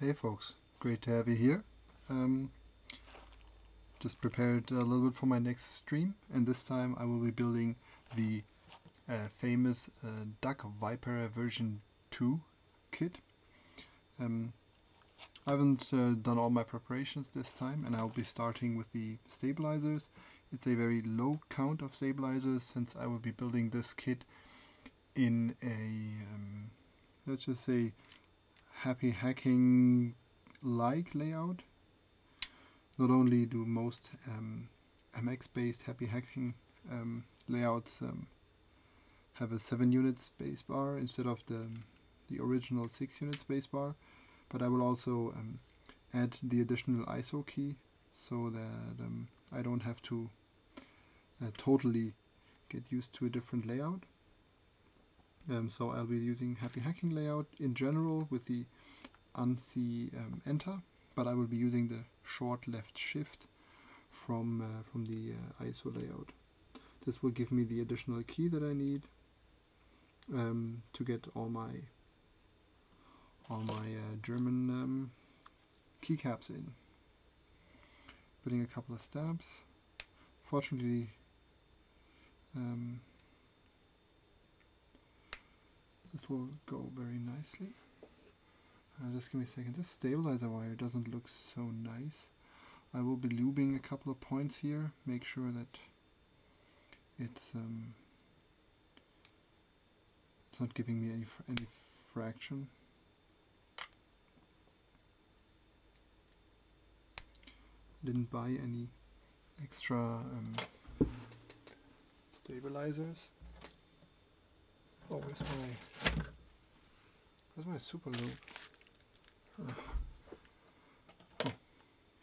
Hey folks, great to have you here. Um, just prepared a little bit for my next stream and this time I will be building the uh, famous uh, Duck Viper version 2 kit. Um, I haven't uh, done all my preparations this time and I'll be starting with the stabilizers. It's a very low count of stabilizers since I will be building this kit in a, um, let's just say, happy hacking like layout. Not only do most um, MX based happy hacking um, layouts um, have a 7 unit spacebar instead of the, the original 6 unit spacebar, but I will also um, add the additional ISO key so that um, I don't have to uh, totally get used to a different layout. Um, so I'll be using Happy Hacking layout in general with the ANSI um, enter, but I will be using the short left shift from uh, from the uh, ISO layout. This will give me the additional key that I need um, to get all my all my uh, German um, keycaps in. Putting a couple of stabs. Fortunately, um, this will go very nicely. Uh, just give me a second. This stabilizer wire doesn't look so nice. I will be lubing a couple of points here. Make sure that it's um, it's not giving me any fr any fraction. I didn't buy any extra um, stabilizers. Oh, where's my where's my Super Lube? Oh, here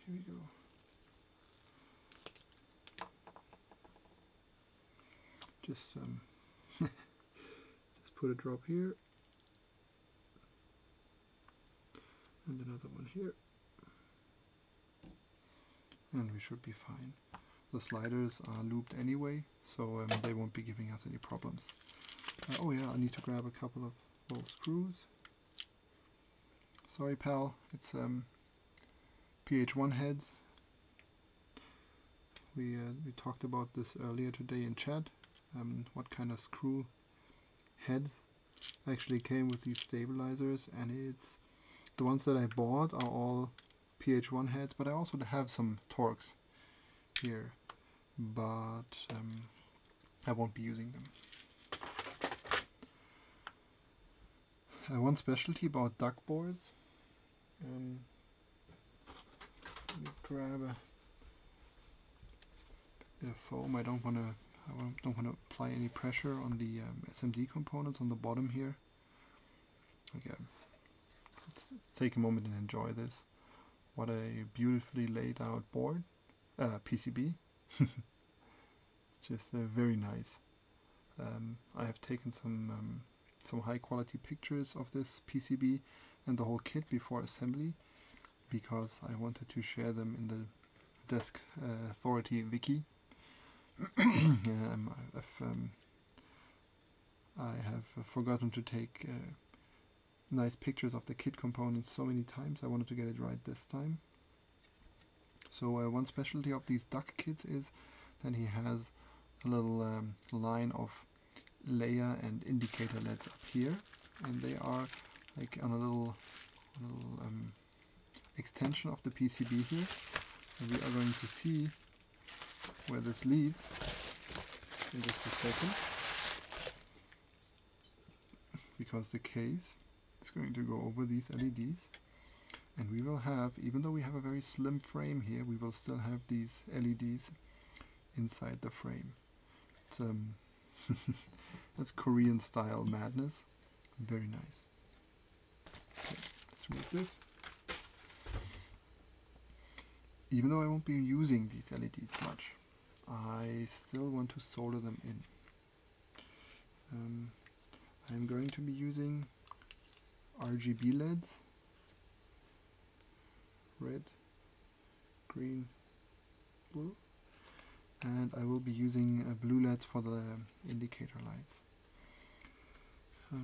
we go. Just um, just put a drop here and another one here, and we should be fine. The sliders are lubed anyway, so um, they won't be giving us any problems. Uh, oh yeah, I need to grab a couple of little screws. Sorry pal, it's um, PH1 heads. We, uh, we talked about this earlier today in chat, um, what kind of screw heads actually came with these stabilizers and it's the ones that I bought are all PH1 heads but I also have some Torx here but um, I won't be using them. Uh, one specialty about duck boards um, let me grab a bit of foam. I don't want to. I don't want to apply any pressure on the um, SMD components on the bottom here. Okay, let's take a moment and enjoy this. What a beautifully laid out board, uh, PCB. it's just uh, very nice. Um, I have taken some um, some high quality pictures of this PCB and the whole kit before assembly because I wanted to share them in the Desk uh, Authority wiki. um, um, I have uh, forgotten to take uh, nice pictures of the kit components so many times. I wanted to get it right this time. So uh, one specialty of these duck kits is that he has a little um, line of layer and indicator LEDs up here and they are like on a little, little um, extension of the PCB here. And we are going to see where this leads in just a second. Because the case is going to go over these LEDs. And we will have, even though we have a very slim frame here, we will still have these LEDs inside the frame. It's, um, that's Korean style madness. Very nice. Okay, let's remove this. Even though I won't be using these LEDs much, I still want to solder them in. Um, I'm going to be using RGB LEDs, red, green, blue, and I will be using uh, blue LEDs for the indicator lights. Oh,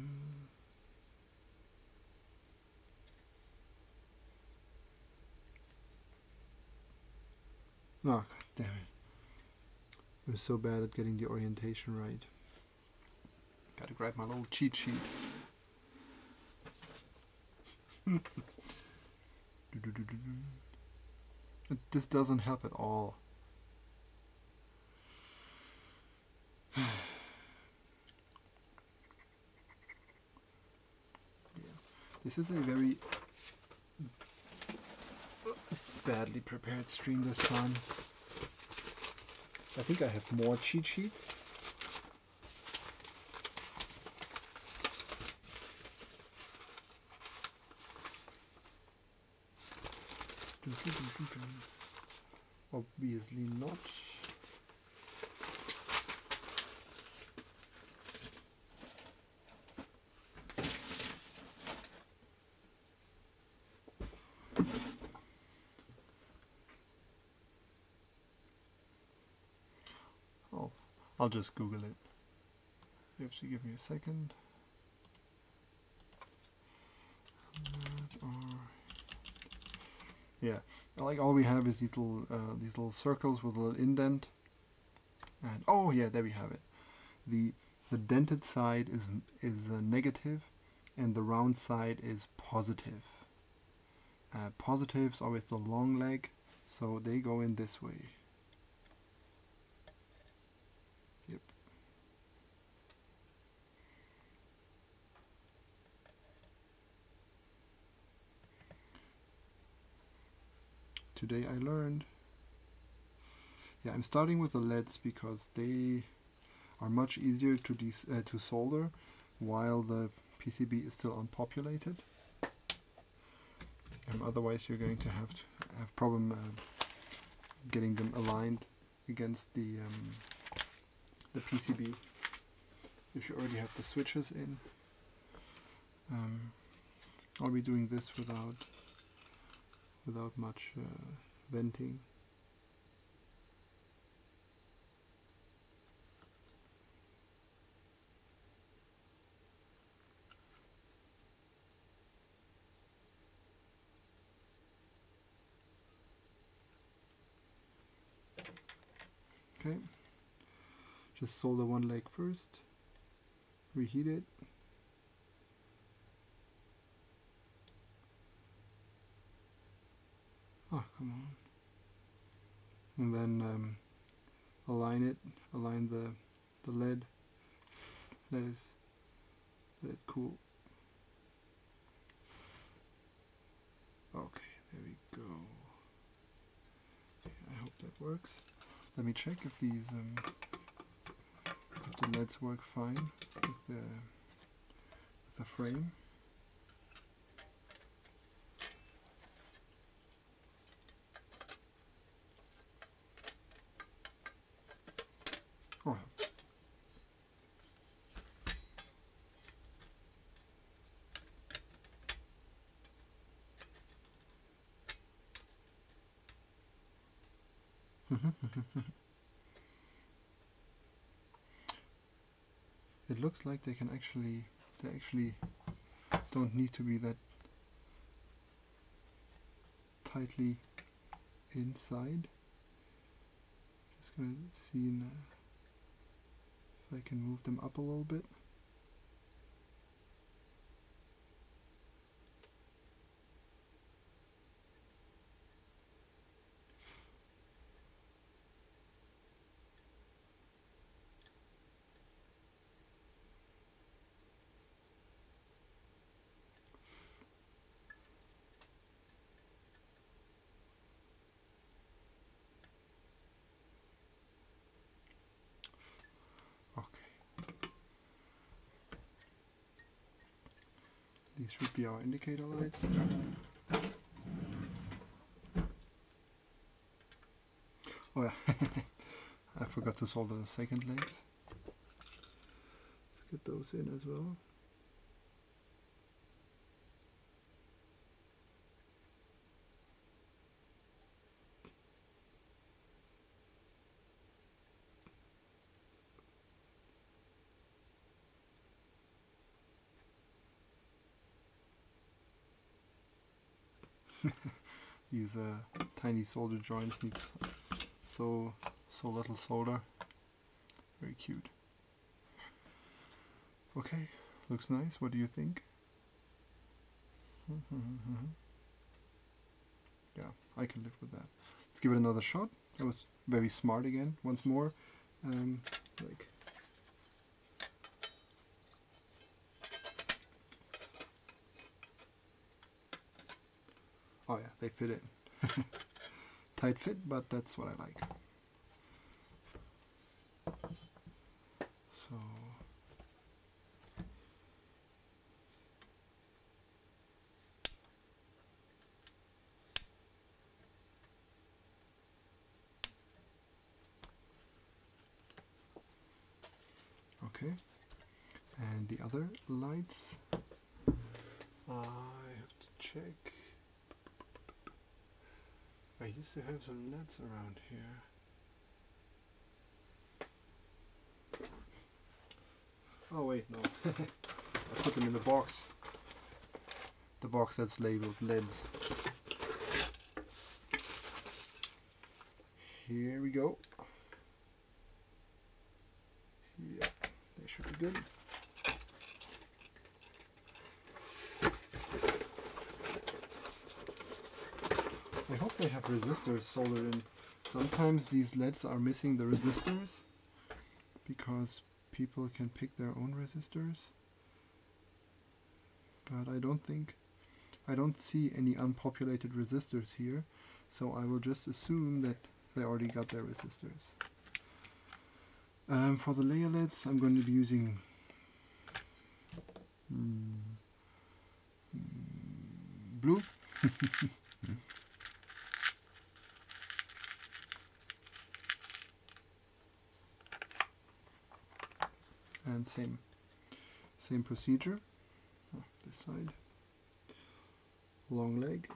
God damn it. I'm so bad at getting the orientation right. Gotta grab my little cheat sheet. this doesn't help at all. This is a very badly prepared stream this time. I think I have more cheat sheets. Obviously not. Oh, I'll just Google it. If You give me a second. Yeah, like all we have is these little uh, these little circles with a little indent. And oh yeah, there we have it. The the dented side is is uh, negative, and the round side is positive. Uh, positive is always the long leg, so they go in this way. Yep. Today I learned. Yeah, I'm starting with the LEDs because they are much easier to uh, to solder while the PCB is still unpopulated. Um, otherwise, you're going to have to have problem uh, getting them aligned against the um, the PCB if you already have the switches in. Um, I'll be doing this without without much uh, venting. Okay, just solder one leg first, reheat it. Oh, come on. And then um, align it, align the, the lead, let it, let it cool. Okay, there we go. Okay, I hope that works. Let me check if these um, if the LEDs work fine with the with the frame. Oh. it looks like they can actually they actually don't need to be that tightly inside. Just gonna see uh, if I can move them up a little bit Our indicator lights. Oh yeah, I forgot to solder the second legs. Let's get those in as well. These uh, tiny solder joints need so so little solder. Very cute. Okay, looks nice. What do you think? yeah, I can live with that. Let's give it another shot. That was very smart again, once more. Um, like Oh yeah, they fit in. Tight fit, but that's what I like. So Okay, and the other lights, I have to check. I used to have some LEDs around here. Oh wait, no. I put them in the box. The box that's labeled LEDs. Here we go. Yeah, they should be good. I hope they have resistors soldered in. Sometimes these LEDs are missing the resistors because people can pick their own resistors. But I don't think, I don't see any unpopulated resistors here. So I will just assume that they already got their resistors. Um, for the layer LEDs I'm going to be using mm, blue. and same same procedure. Oh, this side. Long leg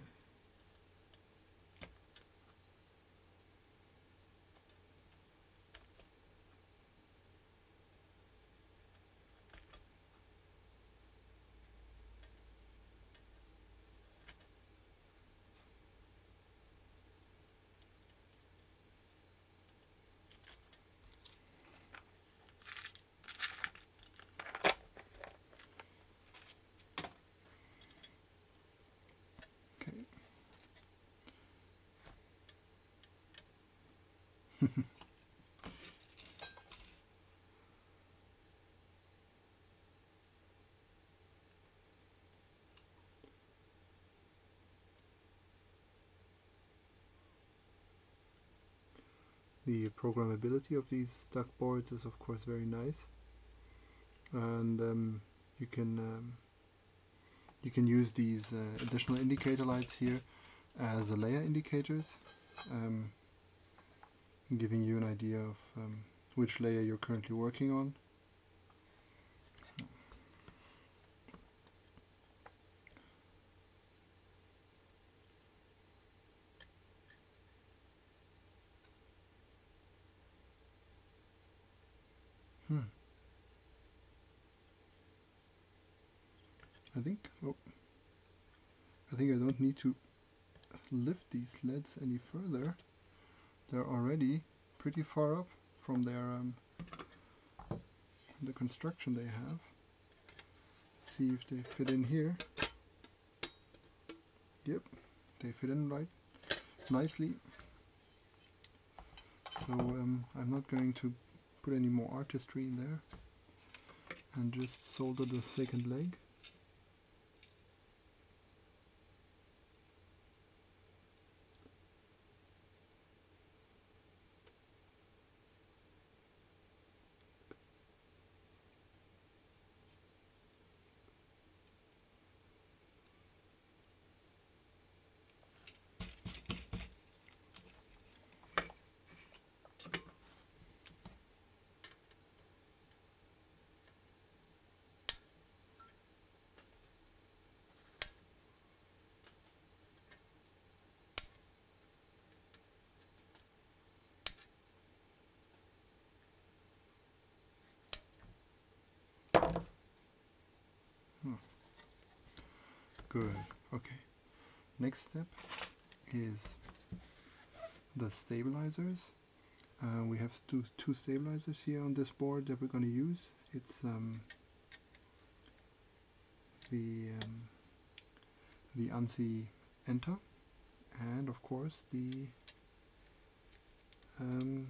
programmability of these duck boards is of course very nice and um, you can um, you can use these uh, additional indicator lights here as layer indicators, um, giving you an idea of um, which layer you're currently working on. Hmm. I think, oh, I think I don't need to lift these LEDs any further. They're already pretty far up from their um, the construction they have. See if they fit in here. Yep, they fit in right nicely. So um, I'm not going to put any more artistry in there and just solder the second leg. Good. Okay. Next step is the stabilizers. Uh, we have two, two stabilizers here on this board that we're going to use. It's um, the um, the ANSI Enter and of course the um,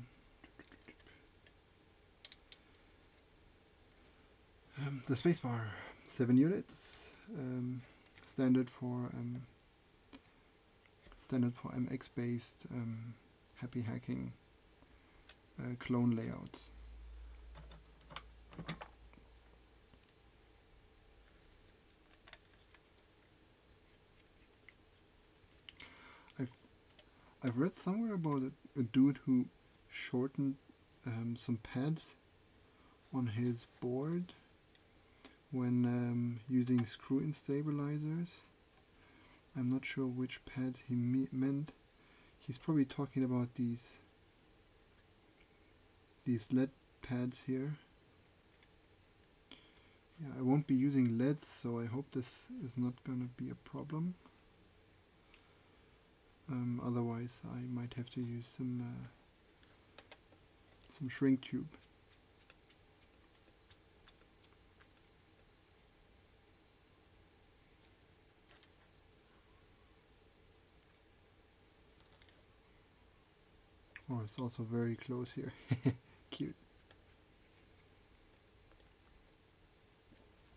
um, the spacebar, seven units, um, standard for um, standard for MX based um, happy hacking uh, clone layouts. I've I've read somewhere about a, a dude who shortened um, some pads on his board when um, using screw-in stabilizers. I'm not sure which pads he me meant. He's probably talking about these these LED pads here. Yeah, I won't be using LEDs, so I hope this is not going to be a problem. Um, otherwise, I might have to use some uh, some shrink tube. Oh, it's also very close here. Cute.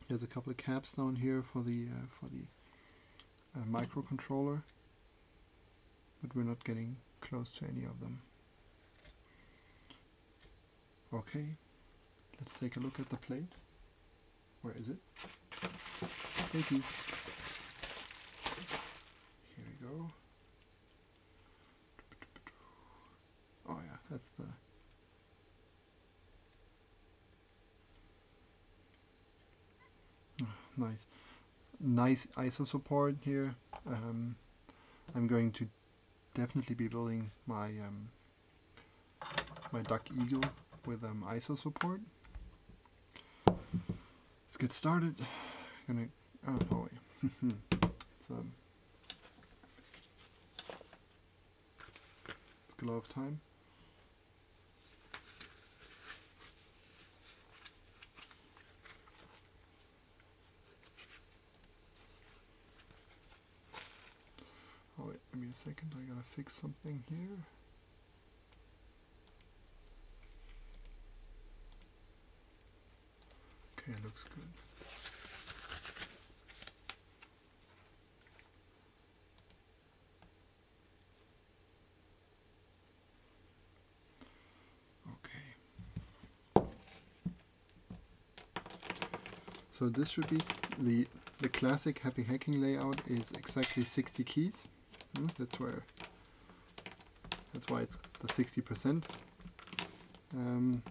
There's a couple of caps down here for the uh, for the uh, microcontroller, but we're not getting close to any of them. Okay, let's take a look at the plate. Where is it? Thank you. Here we go. Oh yeah, that's the Ah, nice, nice ISO support here. Um, I'm going to definitely be building my um, my Duck Eagle with um, ISO support. Let's get started. Gonna oh, wait, it's um, it's glove time. Oh wait, give me a second, I gotta fix something here. Okay, looks good. Okay. So this should be the the classic happy hacking layout is exactly 60 keys. That's where that's why it's the 60%. Um,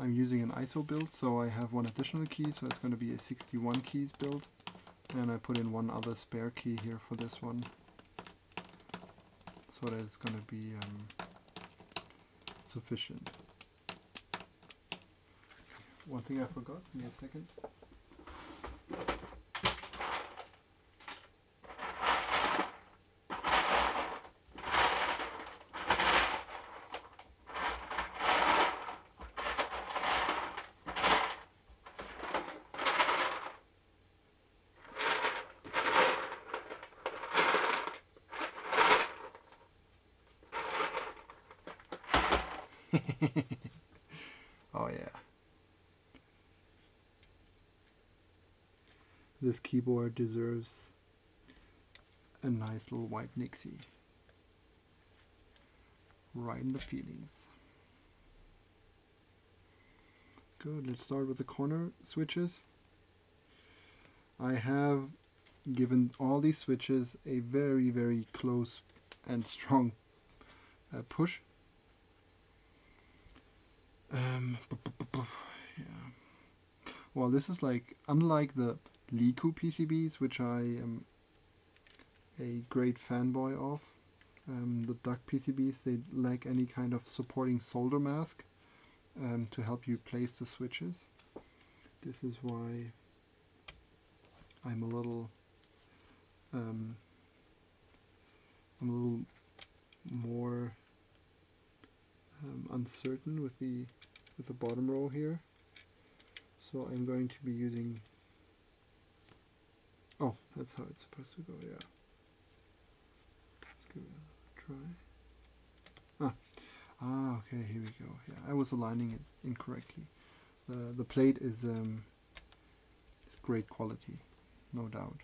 I'm using an ISO build, so I have one additional key, so it's going to be a 61 keys build. And I put in one other spare key here for this one, so that it's going to be um, sufficient. One thing I forgot, give me a second. oh yeah. This keyboard deserves a nice little white Nixie. Right in the feelings. Good, let's start with the corner switches. I have given all these switches a very, very close and strong uh, push. Um, yeah. Well, this is like, unlike the Leeku PCBs, which I am a great fanboy of, um, the Duck PCBs, they lack any kind of supporting solder mask um, to help you place the switches. This is why I'm a little um, I'm a little more uncertain with the with the bottom row here. So I'm going to be using Oh, that's how it's supposed to go, yeah. Let's give it a try. Ah, ah okay, here we go. Yeah, I was aligning it incorrectly. The the plate is um is great quality, no doubt.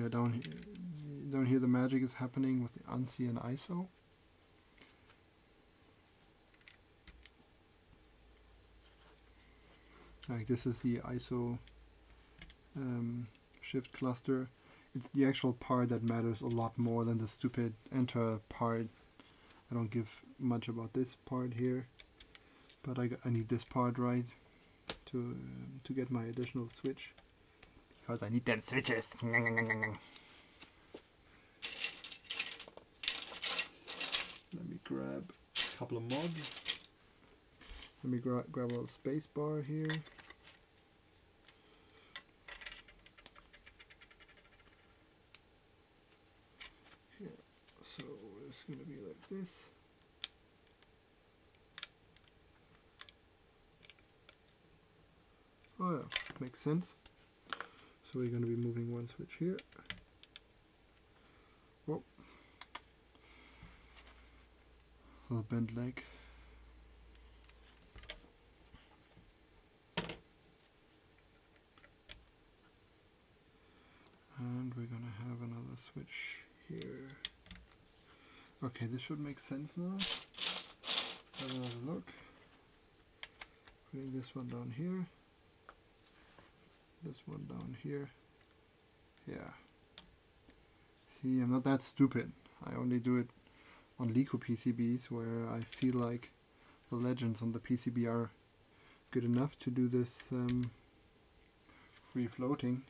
Yeah, down here the magic is happening with the ANSI and ISO. Like this is the ISO um, shift cluster. It's the actual part that matters a lot more than the stupid enter part. I don't give much about this part here, but I, I need this part right to um, to get my additional switch because I need them switches. Let me grab a couple of mods. Let me gra grab a little space bar here. Yeah, so it's gonna be like this. Oh yeah, makes sense. So we're going to be moving one switch here. Whoa. Little bent leg. And we're going to have another switch here. Okay, this should make sense now. Have another look. Putting this one down here this one down here. Yeah. See, I'm not that stupid. I only do it on Leeku PCBs where I feel like the legends on the PCB are good enough to do this um, free floating.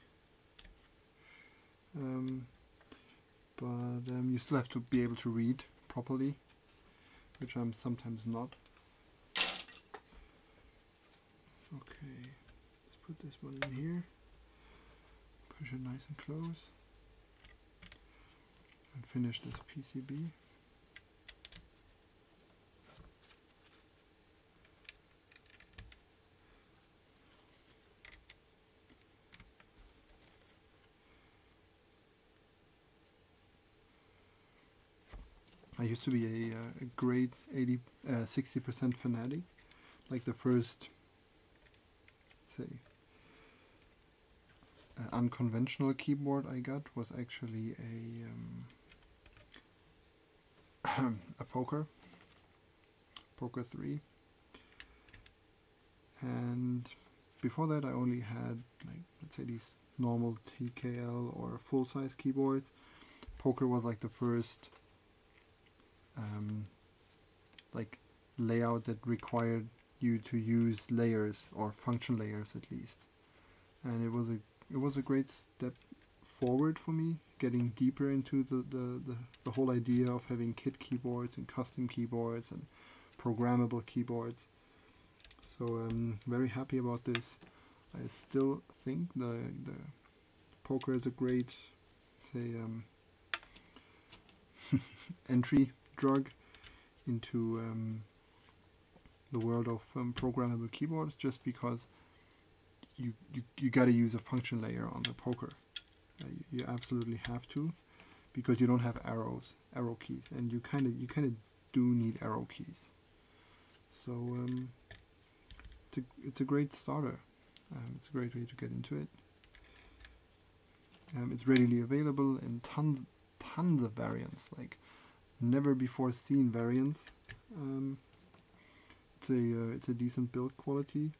Um, but um, you still have to be able to read properly, which I'm sometimes not. Okay put this one in here, push it nice and close, and finish this PCB. I used to be a, uh, a great 80, 60% uh, fanatic, like the first, say, uh, unconventional keyboard I got was actually a um, a poker poker 3 and before that I only had like let's say these normal TKL or full-size keyboards. Poker was like the first um, like layout that required you to use layers or function layers at least. And it was a it was a great step forward for me, getting deeper into the, the, the, the whole idea of having kit keyboards and custom keyboards and programmable keyboards. So I'm very happy about this. I still think the the poker is a great say um, entry drug into um, the world of um, programmable keyboards just because you, you, you got to use a function layer on the poker. Uh, you, you, absolutely have to because you don't have arrows, arrow keys, and you kind of you kind of do need arrow keys. So um, it's a it's a great starter. Um, it's a great way to get into it. Um, it's readily available in tons tons of variants, like never before seen variants. Um, it's a uh, it's a decent build quality.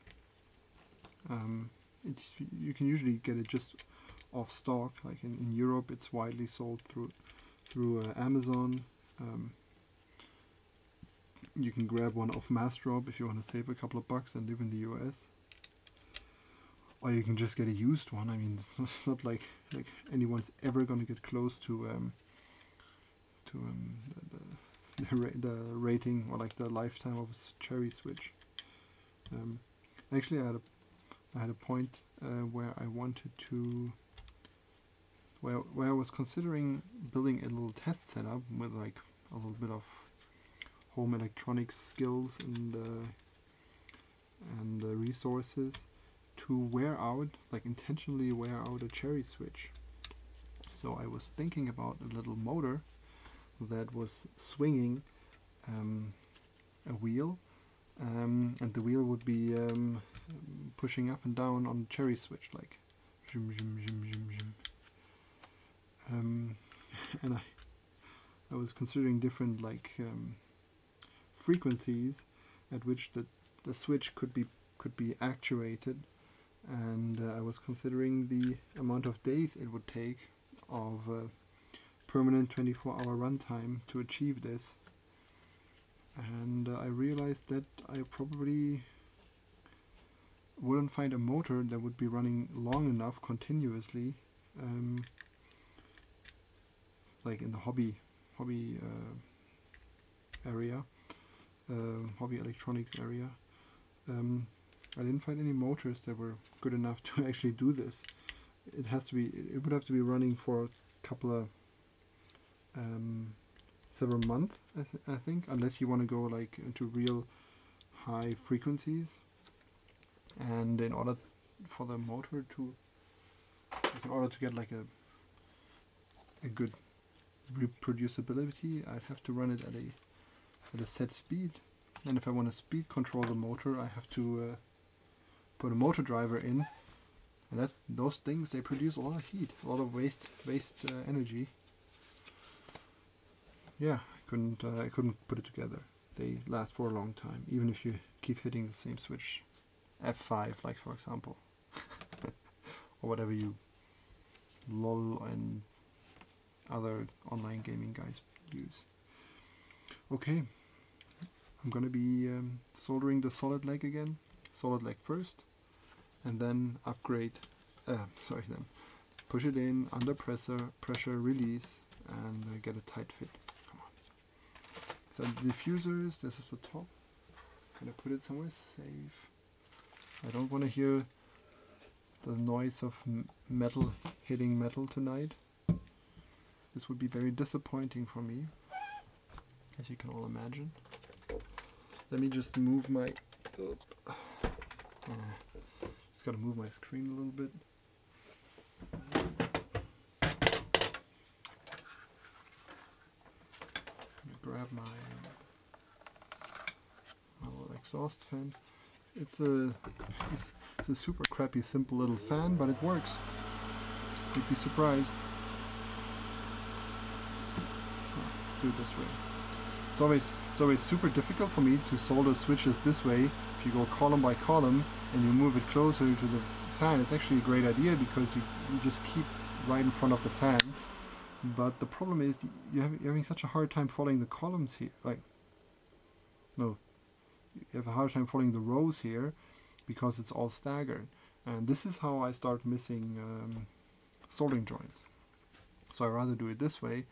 Um, it's you can usually get it just off stock. Like in, in Europe, it's widely sold through through uh, Amazon. Um, you can grab one off Massdrop if you want to save a couple of bucks and live in the US. or you can just get a used one. I mean, it's not, it's not like like anyone's ever going to get close to um, to um, the, the, the, ra- the rating or like the lifetime of a cherry switch. Um, actually, I had a I had a point uh, where I wanted to where where I was considering building a little test setup with like a little bit of home electronics skills and uh, and uh, resources to wear out like intentionally wear out a cherry switch. So I was thinking about a little motor that was swinging um, a wheel um, and the wheel would be um, pushing up and down on cherry switch like zoom, zoom, zoom, zoom, zoom. Um, and I I was considering different like um, frequencies at which the the switch could be could be actuated and uh, I was considering the amount of days it would take of uh, permanent 24 hour runtime to achieve this and uh, I realized that I probably wouldn't find a motor that would be running long enough continuously um, like in the hobby hobby uh, area um hobby electronics area. Um, I didn't find any motors that were good enough to actually do this. It has to be it would have to be running for a couple of um, several months I, th- I think unless you want to go like into real high frequencies. And in order for the motor to in order to get like a a good reproducibility I'd have to run it at a at a set speed. And if I want to speed control the motor I have to uh, put a motor driver in. And that those things they produce a lot of heat a lot of waste waste uh, energy yeah I couldn't uh, I couldn't put it together. They last for a long time even if you keep hitting the same switch F5 like for example or whatever you lol and other online gaming guys use. Okay I'm gonna be um, soldering the solid leg again solid leg first and then upgrade uh, sorry then push it in under pressure pressure release and uh, get a tight fit the diffusers this is the top. I'm gonna put it somewhere safe. I don't want to hear the noise of metal hitting metal tonight. This would be very disappointing for me as you can all imagine. Let me just move my uh, just gotta move my screen a little bit. Grab my exhaust fan. It's a it's a super crappy simple little fan but it works. You'd be surprised. Let's do it this way. It's always it's always super difficult for me to solder switches this way. If you go column by column and you move it closer to the fan it's actually a great idea because you, you just keep right in front of the fan. But the problem is you're having such a hard time following the columns here like no you have a hard time following the rows here because it's all staggered and this is how I start missing um, soldering joints so I rather do it this way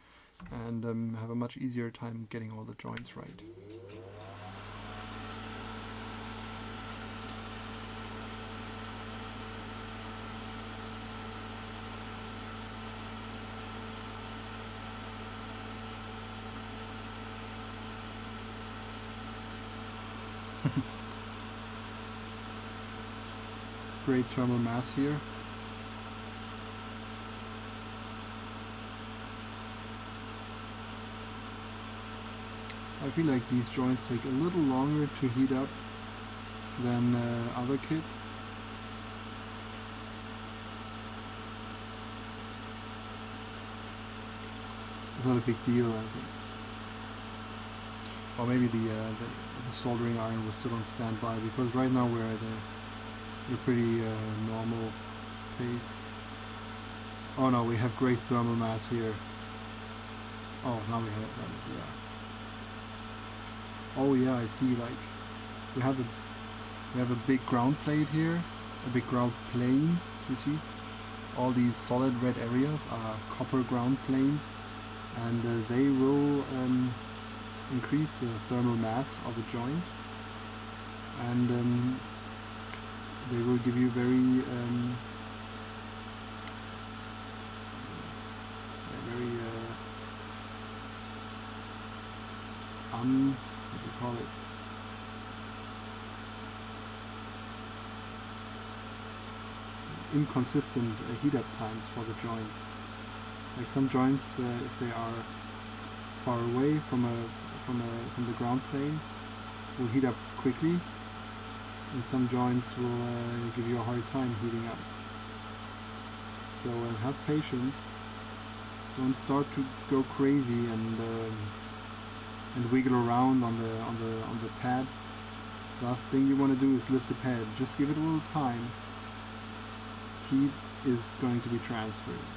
and um, have a much easier time getting all the joints right. Great thermal mass here. I feel like these joints take a little longer to heat up than uh, other kits. It's not a big deal, I think. Or maybe the, uh, the, the soldering iron was still on standby because right now we're at a, at a pretty uh, normal pace. Oh no, we have great thermal mass here. Oh, now we have, yeah. Oh yeah, I see. Like we have a we have a big ground plate here, a big ground plane. You see, all these solid red areas are copper ground planes, and uh, they will um, increase the thermal mass of the joint, and um, they will give you very um, very uh, un what do you call it inconsistent uh, heat up times for the joints. Like some joints, uh, if they are far away from a from a from the ground plane, will heat up quickly, and some joints will uh, give you a hard time heating up. So uh, have patience. Don't start to go crazy and um, and wiggle around on the on the on the pad. Last thing you want to do is lift the pad. Just give it a little time heat is going to be transferred.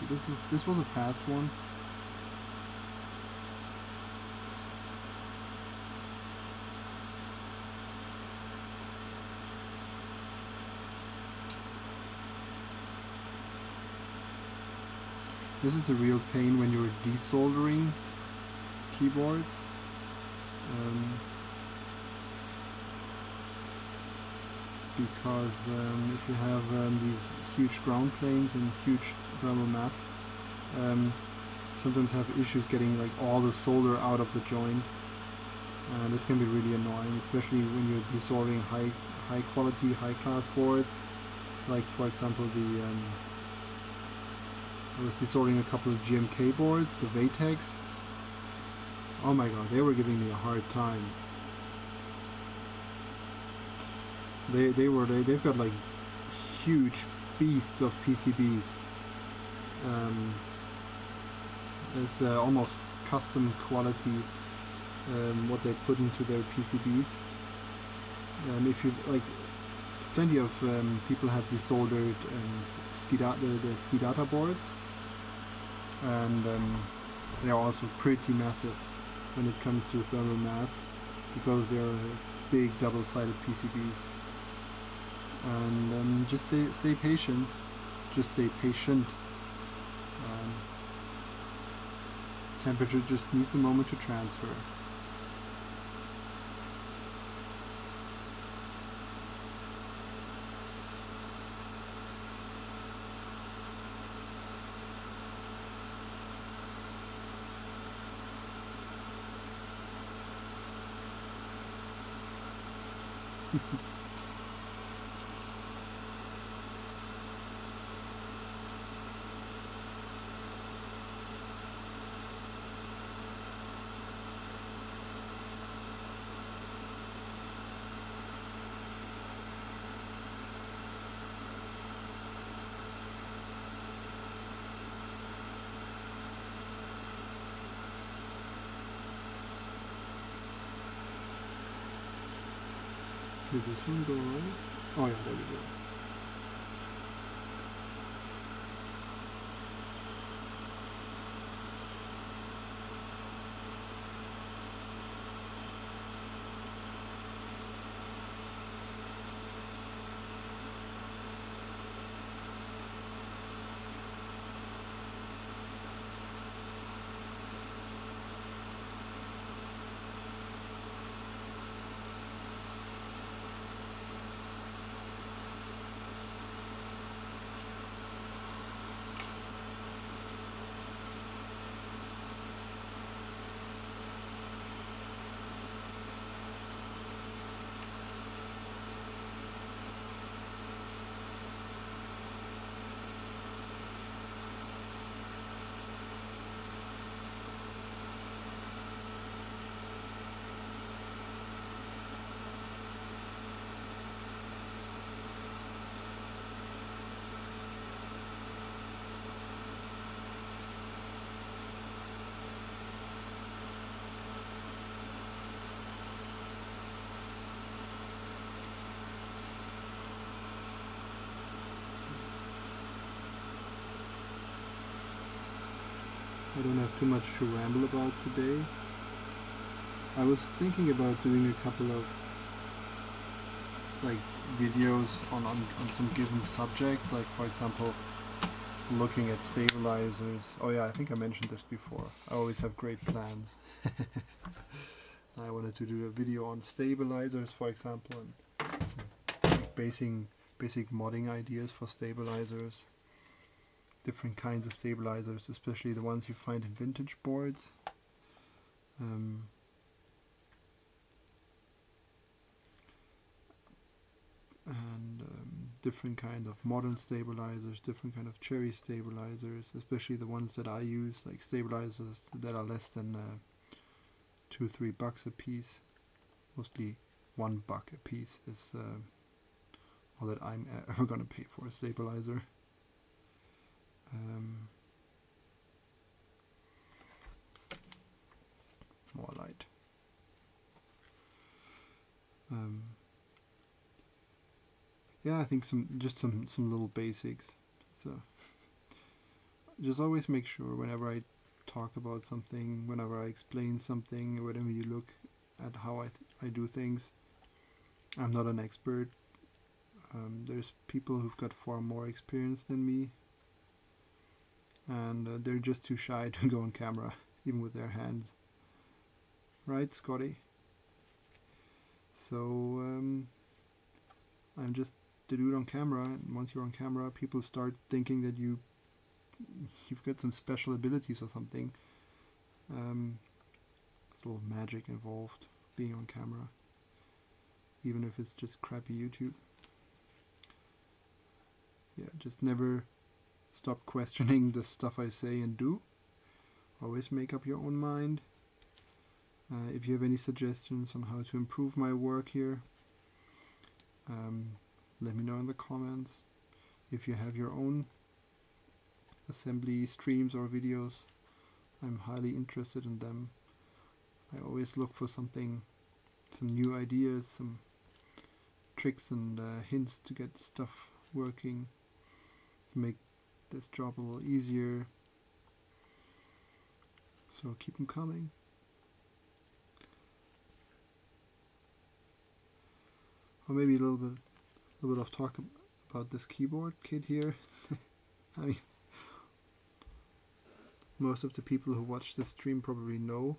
So this is, this was a fast one. This is a real pain when you're desoldering keyboards. Um, because um, if you have um, these huge ground planes and huge thermal mass, um, sometimes have issues getting like all the solder out of the joint. Uh, this can be really annoying, especially when you're desoldering high high quality, high class boards. Like for example, the um, I was desoldering a couple of GMK boards, the Vatex. Oh my god, they were giving me a hard time. They they were they they've got like huge beasts of PCBs. Um, it's uh, almost custom quality um, what they put into their PCBs. Um, if you like, plenty of um, people have desoldered um, Skidata, the Skidata boards, and um, they are also pretty massive when it comes to thermal mass because they are big double-sided PCBs and um, just stay, stay patient. Just stay patient. Um, temperature just needs a moment to transfer Did this one go right? Oh yeah, there we go. I don't have too much to ramble about today. I was thinking about doing a couple of like videos on, on, on some given subject, like for example, looking at stabilizers. Oh yeah, I think I mentioned this before. I always have great plans. I wanted to do a video on stabilizers, for example, and some basic, basic modding ideas for stabilizers. Different kinds of stabilizers, especially the ones you find in vintage boards. Um, and um, different kind of modern stabilizers, different kind of cherry stabilizers, especially the ones that I use, like stabilizers that are less than uh, two, three bucks a piece. Mostly one buck a piece is uh, all that I'm ever gonna pay for a stabilizer. Um, more light. Um, yeah, I think some just some some little basics. So just always make sure whenever I talk about something, whenever I explain something, whenever you look at how I I do things, I'm not an expert. Um, there's people who've got far more experience than me, and uh, they're just too shy to go on camera, even with their hands. Right, Scotty? So um, I'm just to do it on camera and once you're on camera people start thinking that you you've got some special abilities or something. Um, a little magic involved being on camera even if it's just crappy YouTube. Yeah just never stop questioning the stuff I say and do. Always make up your own mind. Uh, if you have any suggestions on how to improve my work here um, let me know in the comments if you have your own assembly streams or videos. I'm highly interested in them. I always look for something some new ideas some tricks and uh, hints to get stuff working to make this job a little easier. So keep them coming. Or maybe a little bit little bit of talk about this keyboard kit here. I mean, most of the people who watch this stream probably know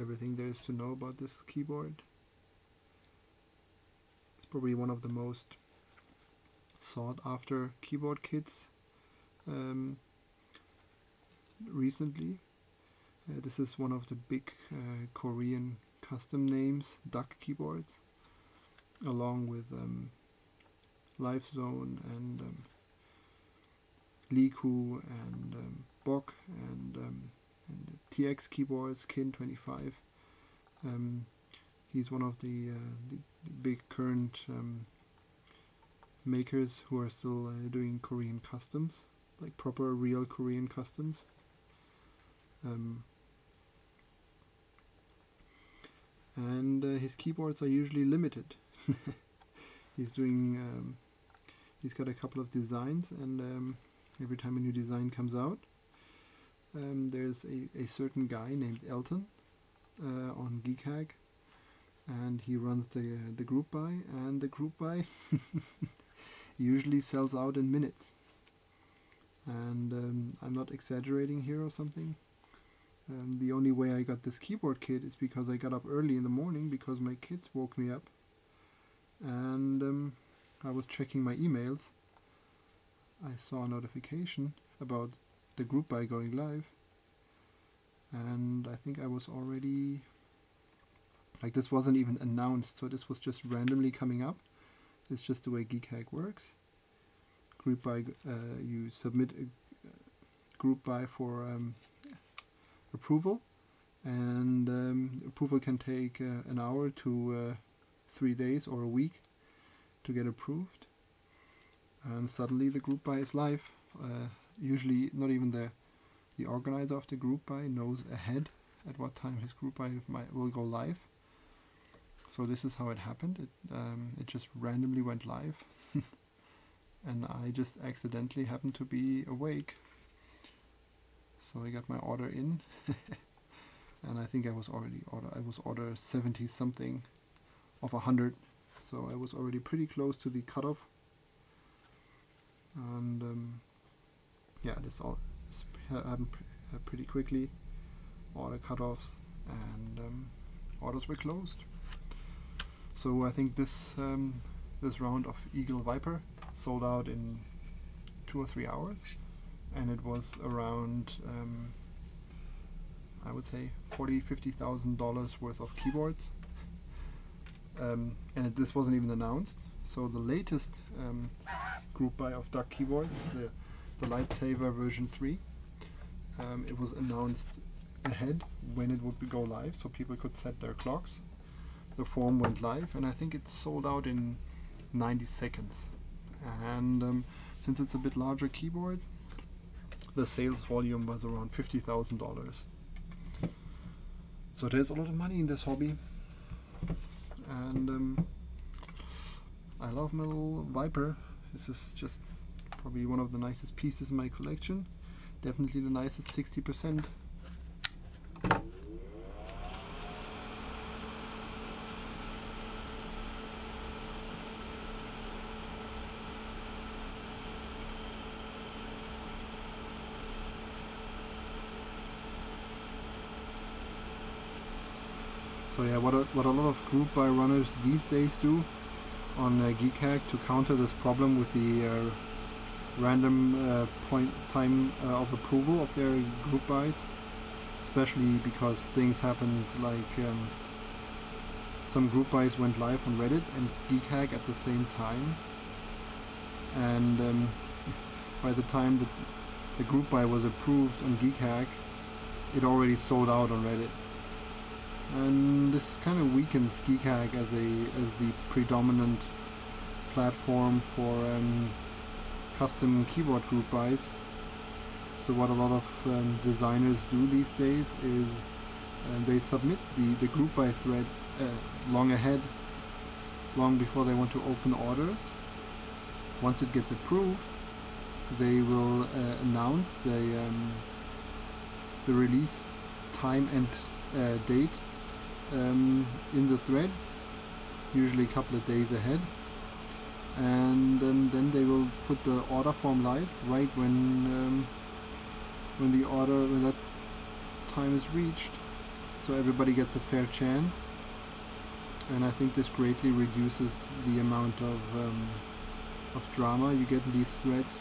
everything there is to know about this keyboard. It's probably one of the most sought after keyboard kits um, recently. Uh, this is one of the big uh, Korean custom names, duck keyboards, along with um, Lifezone and um, Leeku and um, Bock and, um, and TX keyboards, Kin25. Um, he's one of the, uh, the, the big current um, makers who are still uh, doing Korean customs, like proper real Korean customs. Um, and uh, his keyboards are usually limited. he's doing um, he's got a couple of designs and um, every time a new design comes out um, there's a, a certain guy named Elton uh, on GeekHack and he runs the, uh, the group buy and the group buy usually sells out in minutes. And um, I'm not exaggerating here or something. Um, the only way I got this keyboard kit is because I got up early in the morning because my kids woke me up. And um, I was checking my emails, I saw a notification about the group buy going live. And I think I was already like this wasn't even announced. So this was just randomly coming up. It's just the way GeekHack works. Group buy uh, you submit a group buy for um, approval. And um, approval can take uh, an hour to uh, three days or a week to get approved. And suddenly the group buy is live. Uh, usually not even the the organizer of the group buy knows ahead at what time his group buy might, will go live. So this is how it happened. It, um, it just randomly went live. And I just accidentally happened to be awake. So I got my order in. And I think I was already order I was order 70 something of a hundred so I was already pretty close to the cutoff. And um, yeah, this all this happened uh, pretty quickly. Order cutoffs and um, orders were closed. So I think this um, this round of Eagle Viper sold out in two or three hours, and it was around um, I would say forty, fifty thousand dollars worth of keyboards. Um, and it, this wasn't even announced. So the latest um, group buy of Duck keyboards, the the Lightsaber version three, um, it was announced ahead when it would go live, so people could set their clocks. The form went live, and I think it sold out in 90 seconds. And um, since it's a bit larger keyboard, the sales volume was around $50,000. So there's a lot of money in this hobby. And um, I love my little Viper. This is just probably one of the nicest pieces in my collection. Definitely the nicest 60%. So yeah, what a, lot of group buy runners these days do on uh, GeekHack to counter this problem with the uh, random uh, point time uh, of approval of their group buys, especially because things happened like um, some group buys went live on Reddit and GeekHack at the same time, and um, by the time that the group buy was approved on GeekHack, it already sold out on Reddit and this kind of weakens GeekHack as a as the predominant platform for um, custom keyboard group buys. So what a lot of um, designers do these days is uh, they submit the, the group buy thread uh, long ahead, long before they want to open orders. Once it gets approved, they will uh, announce the um, the release time and uh, date um, in the thread, usually a couple of days ahead. And um, then they will put the order form live right when um, when the order when that time is reached, so everybody gets a fair chance. And I think this greatly reduces the amount of um, of drama you get in these threads,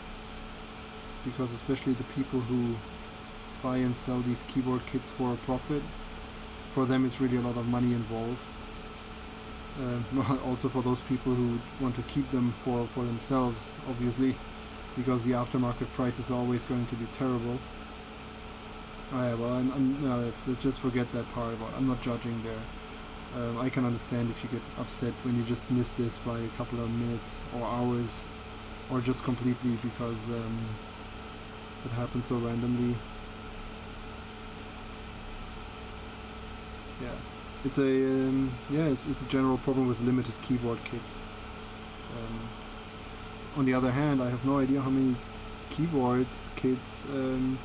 because especially the people who buy and sell these keyboard kits for a profit for them it's really a lot of money involved. Uh, also for those people who want to keep them for, for themselves, obviously, because the aftermarket price is always going to be terrible. Oh well, I'm, I'm, no, let's, let's just forget that part about I'm not judging there. Um, I can understand if you get upset when you just miss this by a couple of minutes or hours, or just completely because um, it happens so randomly. Yeah. It's a um, yeah it's, it's a general problem with limited keyboard kits. Um, on the other hand I have no idea how many keyboards kits um,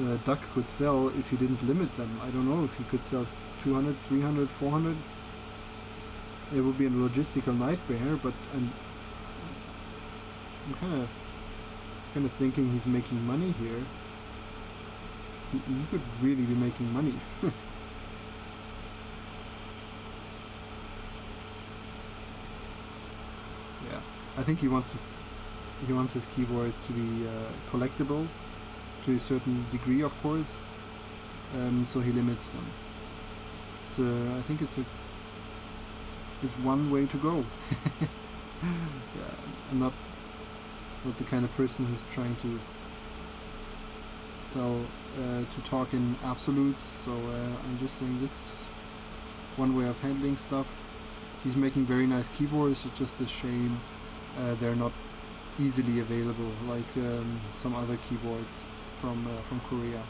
uh, Duck could sell if he didn't limit them. I don't know if he could sell 200 300 400 it would be a logistical nightmare but I'm, I'm kind of kind of thinking he's making money here you, could really be making money. yeah, I think he wants to. He wants his keyboards to be uh, collectibles, to a certain degree, of course. Um, so he limits them. So I think it's a. It's one way to go. yeah, I'm not not the kind of person who's trying to tell uh, to talk in absolutes. So uh, I'm just saying this is one way of handling stuff. He's making very nice keyboards. It's just a shame uh, they're not easily available like um, some other keyboards from uh, from Korea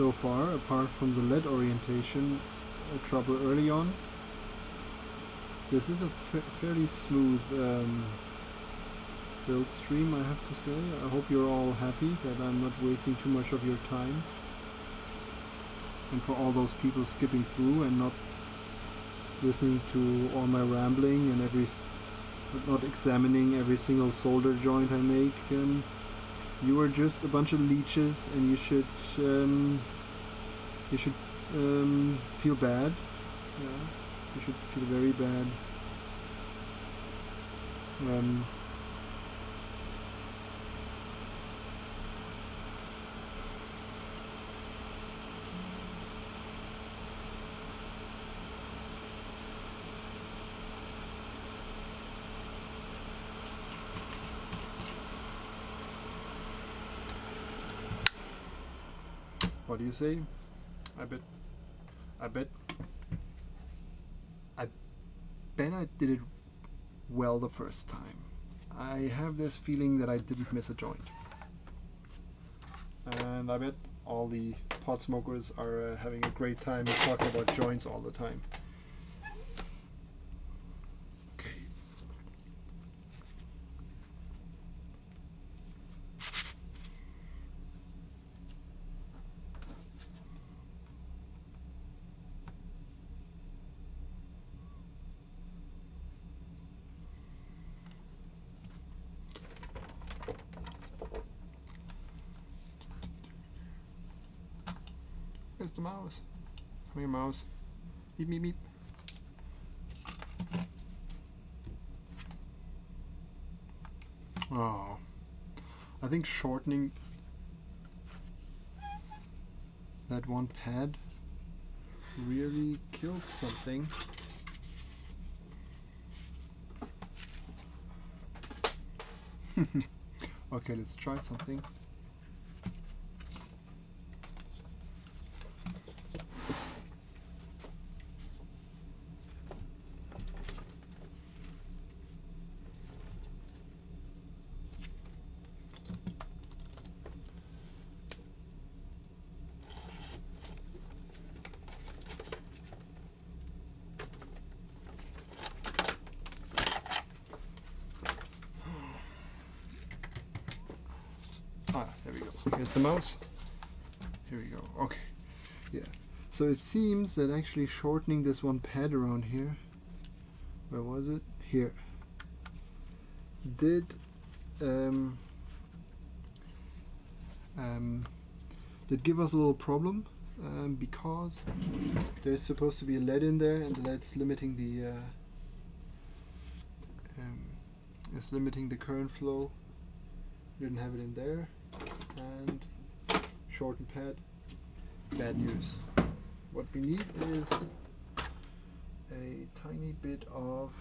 so far, apart from the lead orientation uh, trouble early on. This is a fa fairly smooth um, build stream, I have to say. I hope you're all happy that I'm not wasting too much of your time. And for all those people skipping through and not listening to all my rambling and every not examining every single solder joint I make. Um, you are just a bunch of leeches, and you should um, you should um, feel bad. Yeah, you should feel very bad. Um, What do you say? I bet. I bet. I bet I did it well the first time. I have this feeling that I didn't miss a joint. And I bet all the pot smokers are uh, having a great time talking about joints all the time. Okay. Where's the mouse? Come here, mouse. Meep, meep, meep. Oh, I think shortening that one pad really killed something. okay, let's try something. Ah, there we go. Here's the mouse. Here we go. Okay. Yeah. So it seems that actually shortening this one pad around here, where was it? Here. Did um, um, did give us a little problem um, because there's supposed to be a lead in there, and the lead's limiting the uh, um, is limiting the current flow. Didn't have it in there shorten pad. Bad news. What we need is a tiny bit of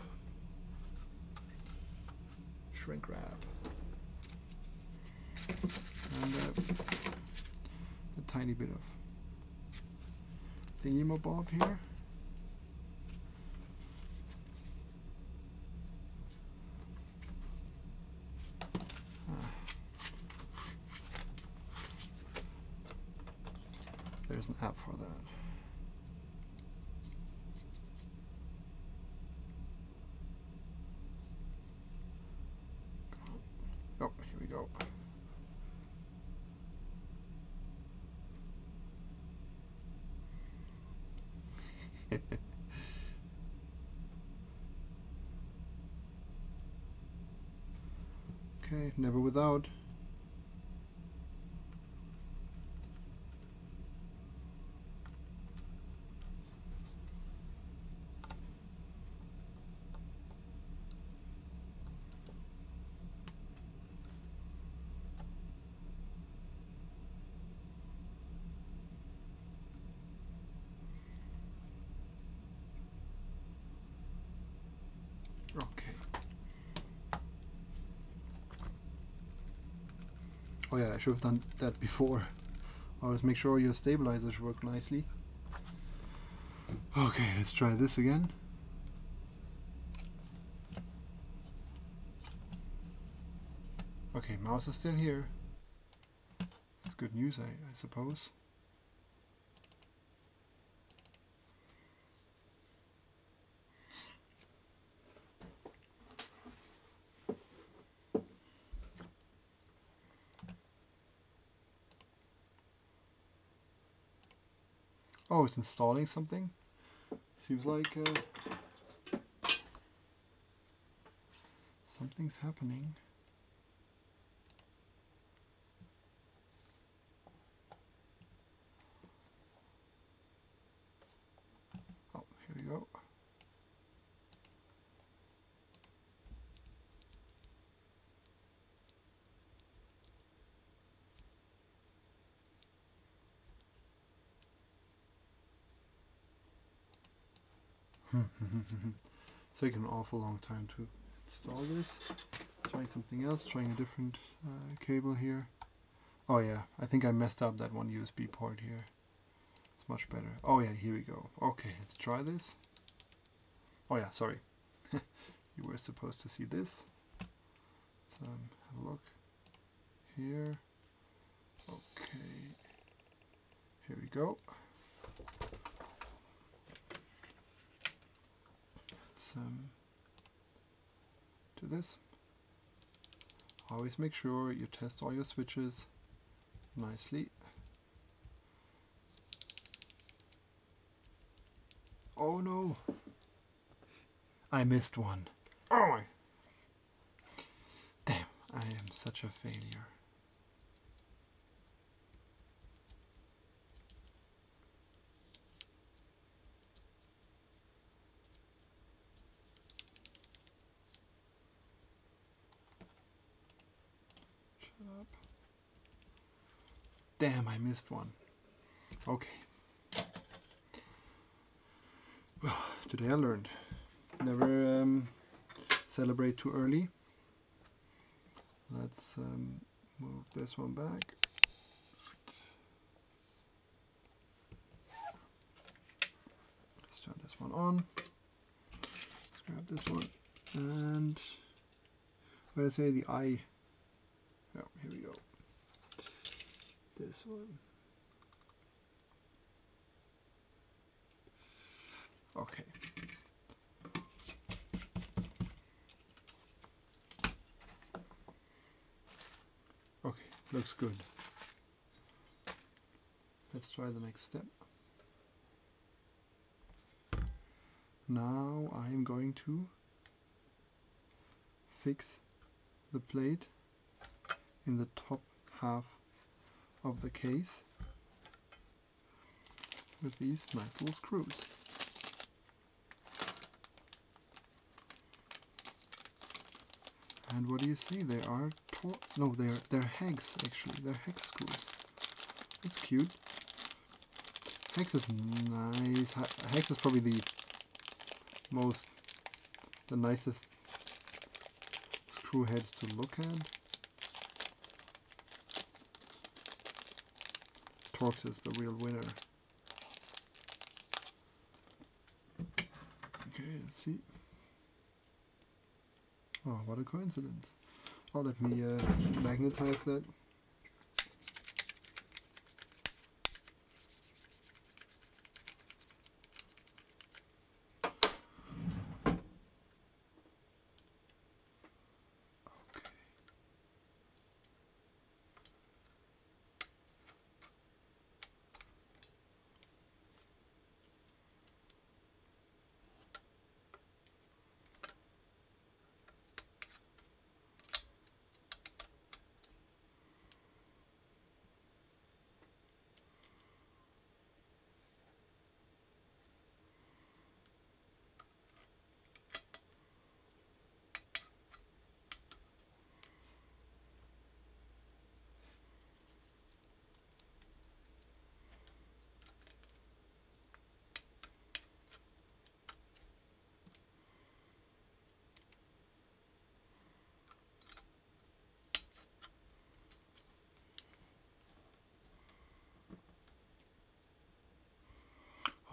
shrink wrap and uh, a tiny bit of thingamabob here. There's an app for that. Oh, here we go. okay, never without. Okay. Oh yeah, I should have done that before. Always make sure your stabilizers work nicely. Okay, let's try this again. Okay, mouse is still here. It's good news, I, I suppose. Oh, it's installing something. Seems like uh, something's happening. Oh, here we go. It's taken an awful long time to install this. Trying something else, trying a different uh, cable here. Oh yeah, I think I messed up that one USB port here. It's much better. Oh yeah, here we go. Okay, let's try this. Oh yeah, sorry. you were supposed to see this. Let's um, have a look here. Okay, here we go. Let's um, do this. Always make sure you test all your switches nicely. Oh no! I missed one. Oh my! Damn, I am such a failure. Shut up. Damn, I missed one. Okay. Well, today I learned. Never um, celebrate too early. Let's um, move this one back. Let's turn this one on. Let's grab this one and what did I say? The eye. Oh, here we go. This one. Okay. Okay, looks good. Let's try the next step. Now I'm going to fix the plate in the top half of the case with these nice little screws. And what do you see? They are no, they're they're hex actually. They're hex screws. That's cute. Hex is nice. Hex is probably the most, the nicest screw heads to look at. Torx is the real winner. Okay, let's see. Oh, what a coincidence. Oh, let me uh, magnetize that.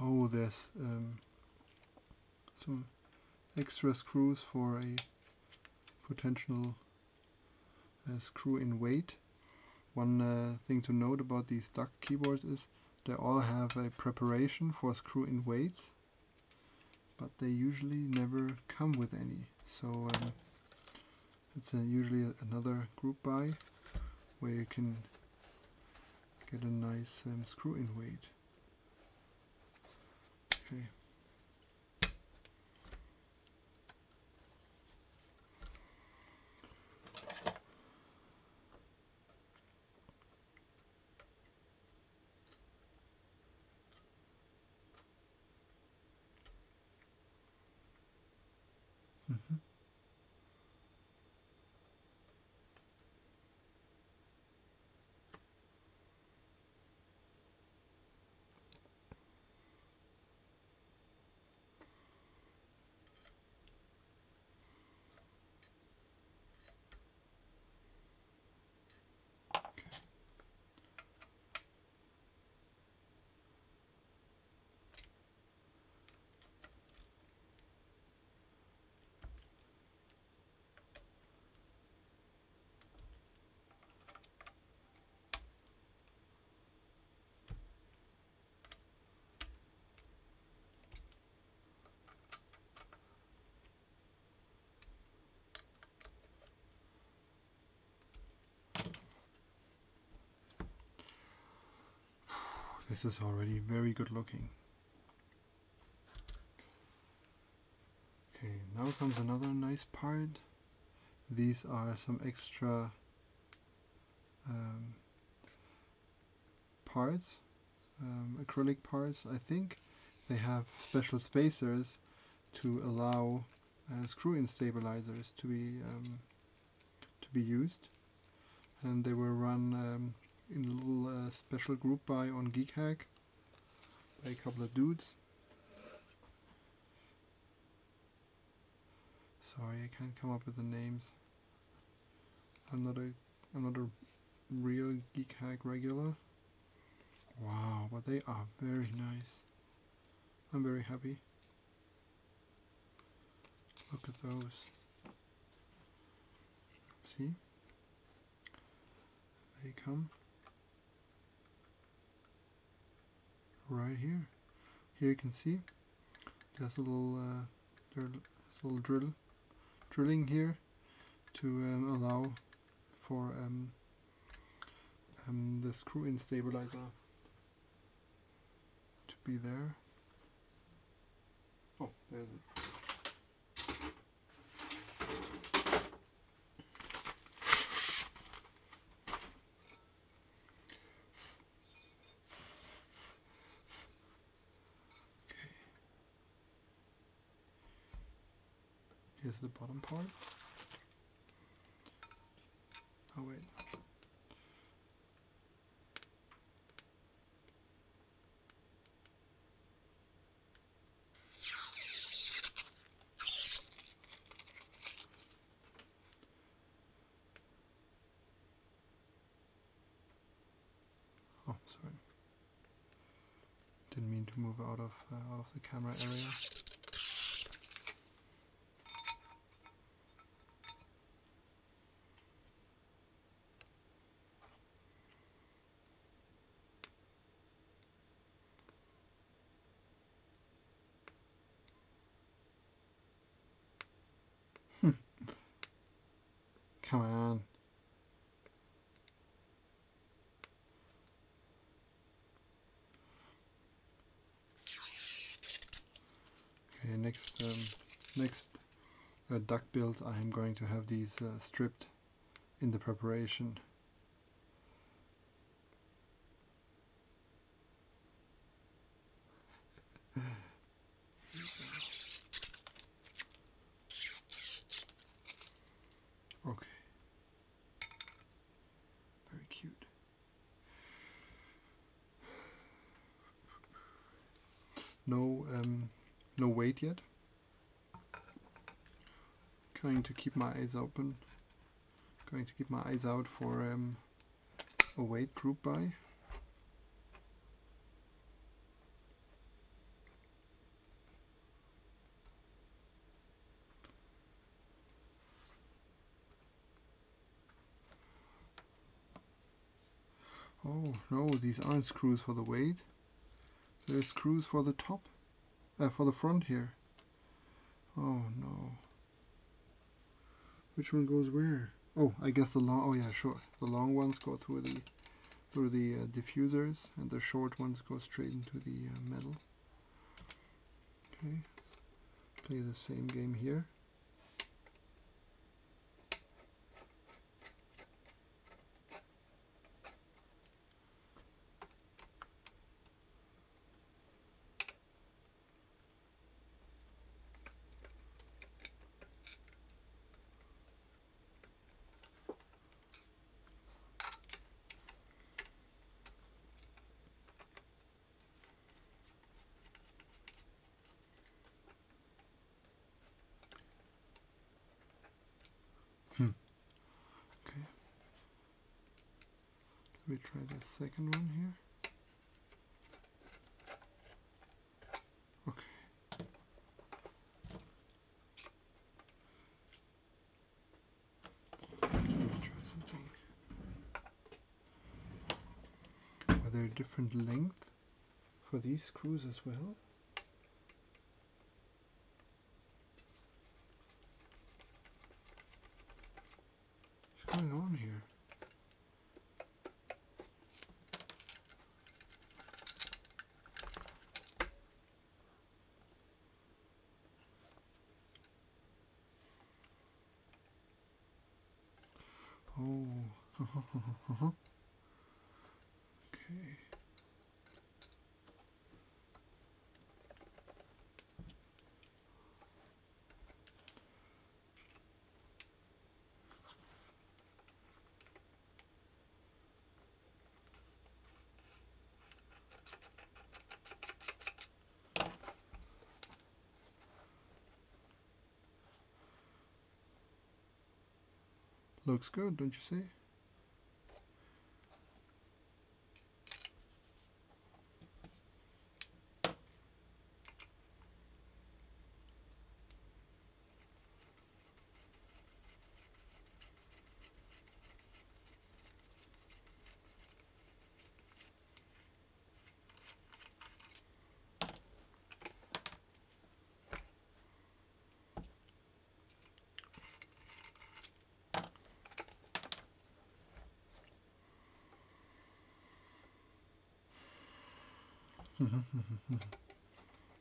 Oh, there's um, some extra screws for a potential uh, screw in weight. One uh, thing to note about these duck keyboards is they all have a preparation for screw in weights, but they usually never come with any. So um, it's uh, usually another group buy where you can get a nice um, screw in weight. This is already very good looking. Okay, now comes another nice part. These are some extra um, parts, um, acrylic parts I think. They have special spacers to allow uh, screw-in stabilizers to be um, to be used and they will run um, in a little uh, special group buy on GeekHack by a couple of dudes. Sorry, I can't come up with the names. I'm not a I'm not a real GeekHack regular. Wow, but they are very nice. I'm very happy. Look at those. Let's see. They come right here. Here you can see there's a little uh, there's a little drill drilling here to um, allow for um, um, the screw-in stabilizer to be there. Oh, there's it. Okay. Here's part. Oh wait. Oh, sorry. Didn't mean to move out of uh, out of the camera area. Come on. Okay, next um, next uh, duck build I am going to have these uh, stripped in the preparation. Okay. Very cute. No um, no weight yet. Going to keep my eyes open. Going to keep my eyes out for um, a weight group buy. Oh no, these aren't screws for the weight. They're screws for the top, uh, for the front here. Oh no. Which one goes where? Oh, I guess the long. Oh yeah, sure. The long ones go through the through the uh, diffusers, and the short ones go straight into the uh, metal. Okay. Play the same game here. Okay. Let me try the second one here. Okay. Let me try something. Are different length for these screws as well? What's going on here? okay. Looks good, don't you see?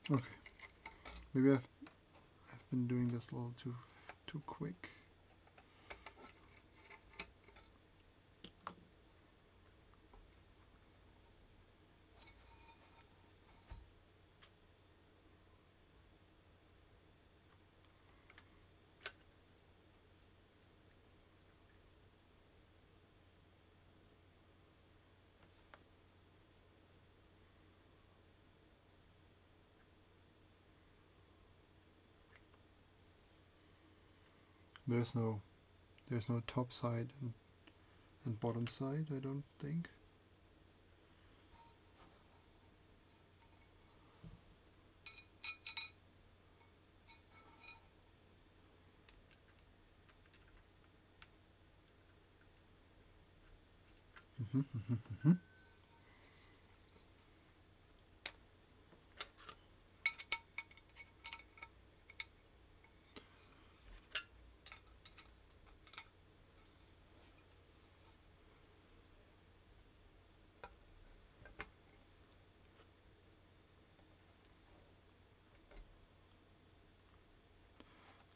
okay. Maybe I've I've been doing this a little too too quick. There's no there's no top side and, and bottom side, I don't think.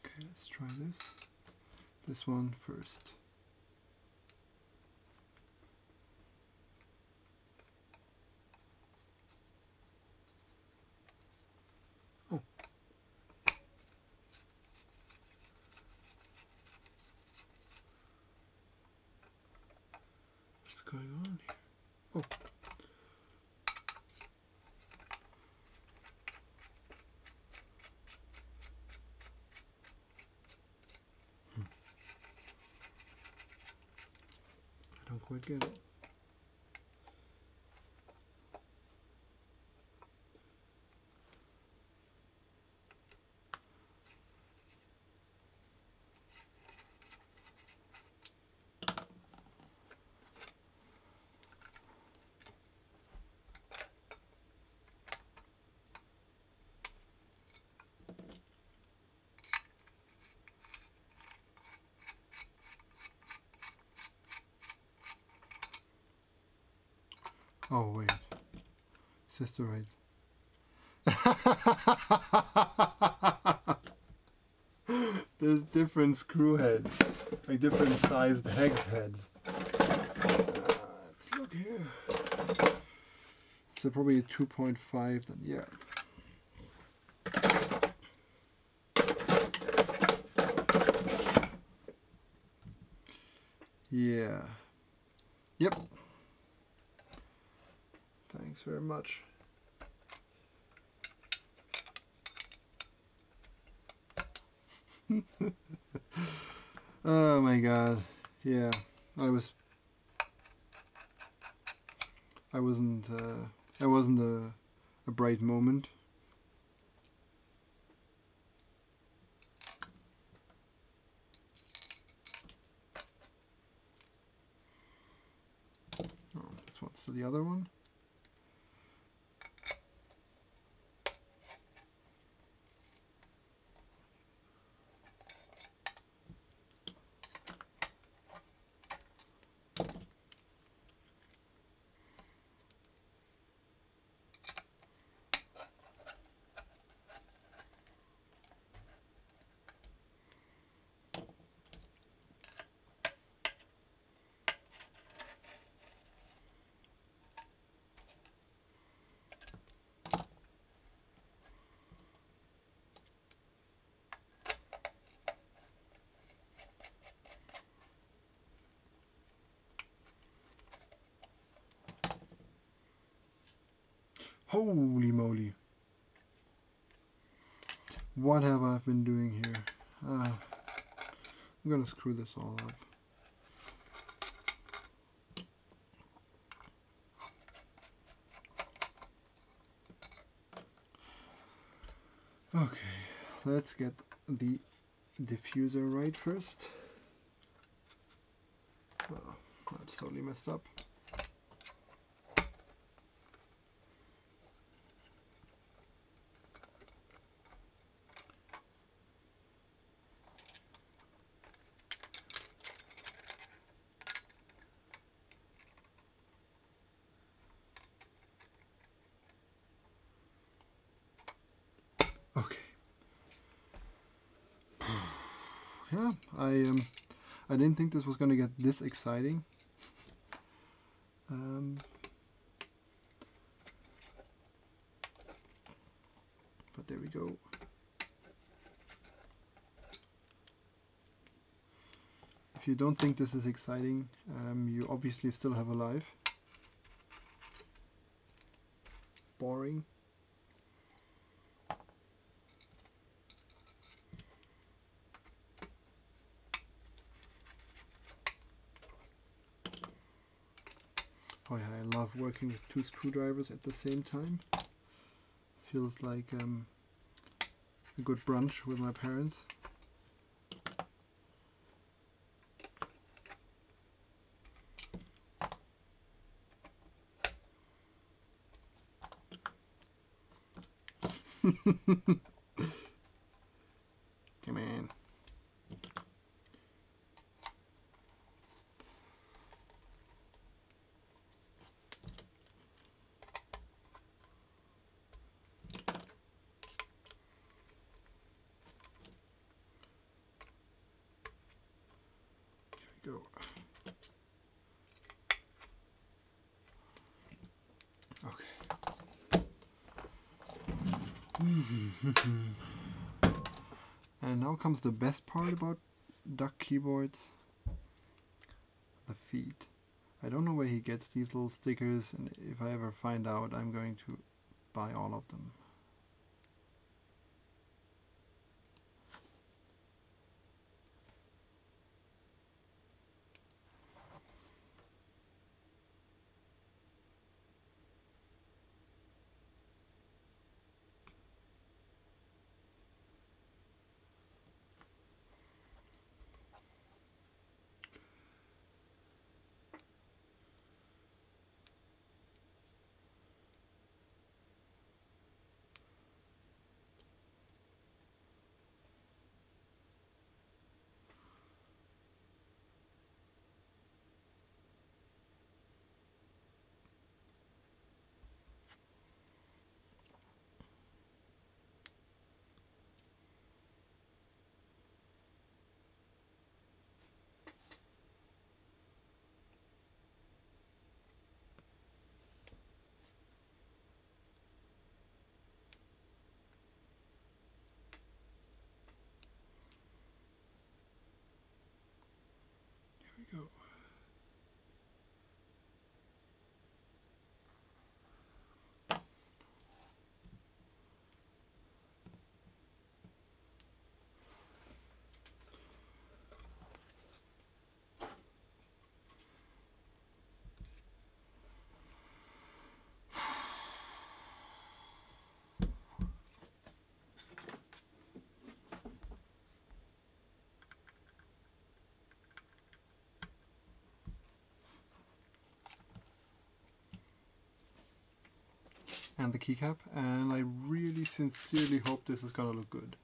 Okay, let's try this. This one first. Oh. What's going on here? Oh. I Oh wait, sister right. There's different screw heads, like different sized hex heads. Uh, let's look here. So probably a 2.5 then. Yeah. Holy moly. What have I been doing here? Uh, I'm gonna screw this all up. Okay, let's get the diffuser right first. Oh, that's totally messed up. Okay. Yeah, I um, I didn't think this exciting. Um, but there we go. If you don't think this is exciting, um, you obviously still have a life. Boring. Oh yeah, I love working with two screwdrivers at the same time. Feels like um, a good brunch with my parents. Come on. Here we go. Okay. Mm-hmm. and now comes the best part about duck keyboards. The feet. I don't know where he gets these little stickers and if I ever find out I'm going to buy all of them. And the keycap and I really sincerely hope this is gonna look good.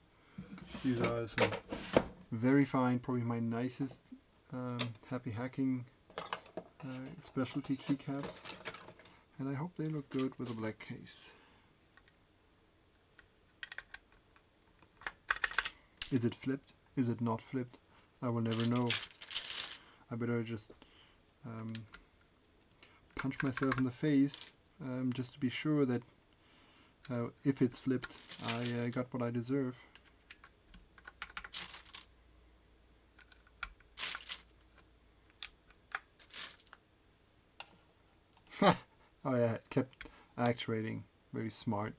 These are some very fine, probably my nicest um, happy hacking uh, specialty keycaps and I hope they look good with a black case. Is it flipped? Is it not flipped? I will never know. I better just um, punch myself in the face um, just to be sure that uh, if it's flipped, I uh, got what I deserve. oh yeah, it kept actuating. very smart.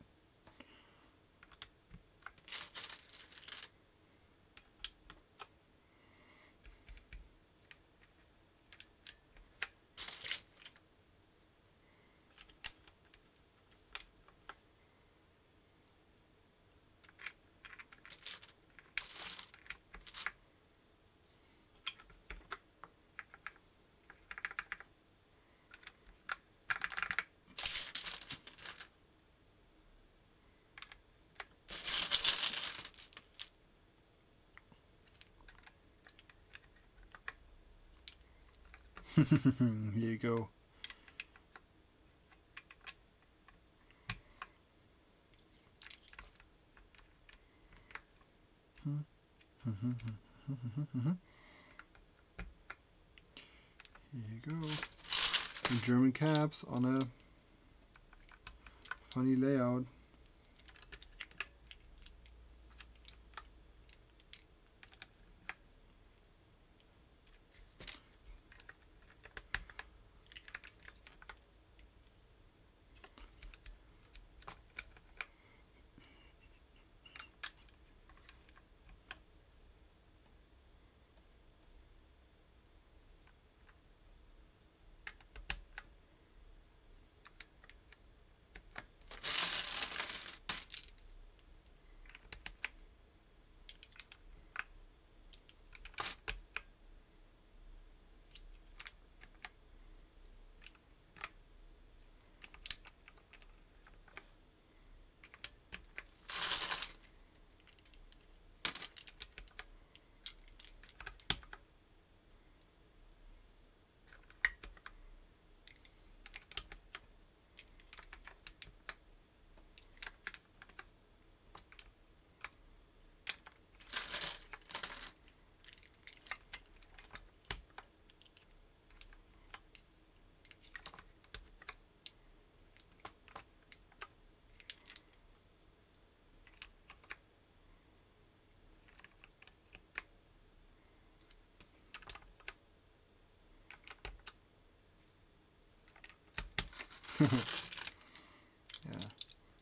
Yeah,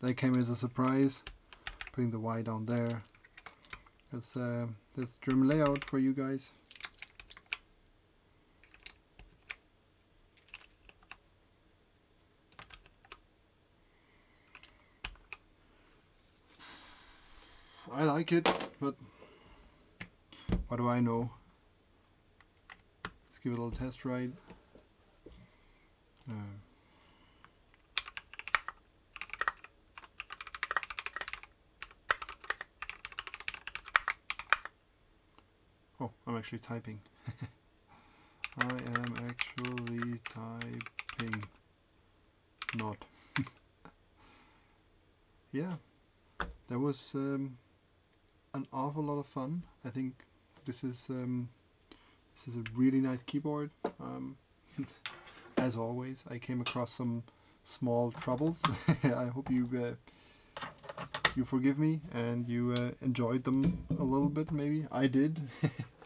that came as a surprise. Putting the Y down there. That's uh, that's German layout for you guys. I like it, but what do I know? Let's give it a little test ride. Actually typing. I am actually typing. Not. yeah, that was um, an awful lot of fun. I think this is um, this is a really nice keyboard. Um, as always, I came across some small troubles. I hope you uh, you forgive me and you uh, enjoyed them a little bit maybe. I did.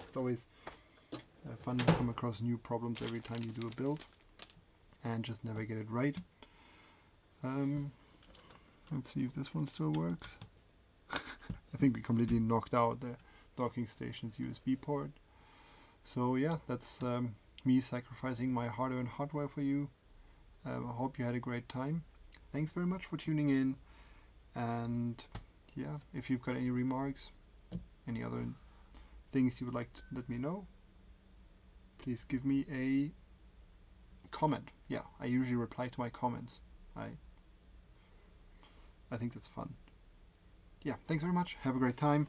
It's always uh, fun to come across new problems every time you do a build and just never get it right. Um, let's see if this one still works. I think we completely knocked out the docking station's USB port. So yeah, that's um, me sacrificing my hardware and hardware for you. Um, I hope you had a great time. Thanks very much for tuning in and yeah if you've got any remarks any other things you would like to let me know please give me a comment. Yeah I usually reply to my comments. I I think that's fun. Yeah thanks very much. Have a great time